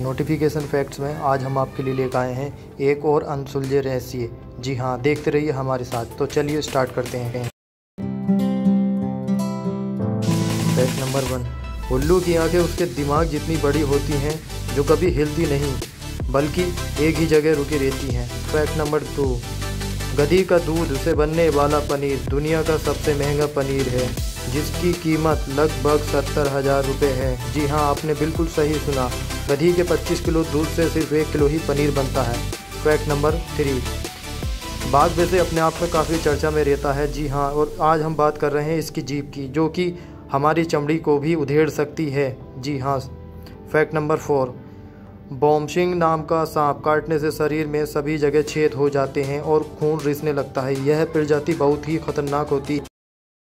Notification facts में आज हम आपके लिए लेकर आए हैं एक और अनसुलझे रहस्य। जी हाँ देखते रहिए हमारे साथ। तो चलिए स्टार्ट करते हैं। फैक्ट नंबर वन उल्लू की आँखें उसके दिमाग जितनी बड़ी होती हैं, जो कभी हिलती नहीं, बल्कि एक ही जगह रुकी रहती हैं। फैक्ट नंबर टू गधी का दूध से बनने वाला पनीर, दुनिया का सबसे महँगा पनीर है। जिसकी कीमत लगभग सत्तर हज़ार रुपये है। जी हाँ आपने बिल्कुल सही सुना। गधी के 25 किलो दूध से सिर्फ़ एक किलो ही पनीर बनता है। फैक्ट नंबर थ्री बाघ वैसे अपने आप में काफ़ी चर्चा में रहता है। जी हाँ और आज हम बात कर रहे हैं इसकी जीप की, जो कि हमारी चमड़ी को भी उधेड़ सकती है। जी हाँ। फैक्ट नंबर फोर बॉम्शिंग नाम का सांप काटने से शरीर में सभी जगह छेद हो जाते हैं और खून रिसने लगता है। यह प्रजाति बहुत ही खतरनाक होती